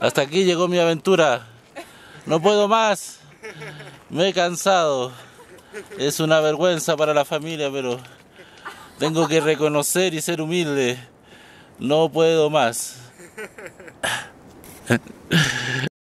Hasta aquí llegó mi aventura. No puedo más. Me he cansado. Es una vergüenza para la familia, pero tengo que reconocer y ser humilde. No puedo más.